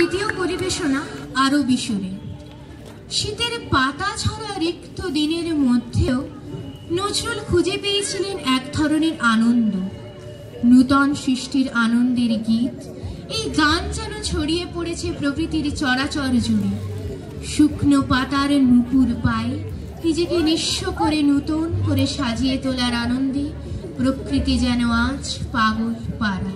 দ্বিতীয় পরিবেশনা আরও বিশুরে শীতের পাতা ছড়া রিক্ত দিনের মধ্যেও নজরুল খুঁজে পেয়েছিলেন এক ধরনের আনন্দ। নূতন সৃষ্টির আনন্দের গীত, এই গান যেন ছড়িয়ে পড়েছে প্রকৃতির চরাচর জুড়ে। শুকনো পাতার নুপুর পায়ে নিজেকে নিঃস্ব করে নূতন করে সাজিয়ে তোলার আনন্দে প্রকৃতি যেন আজ পাগল পাড়া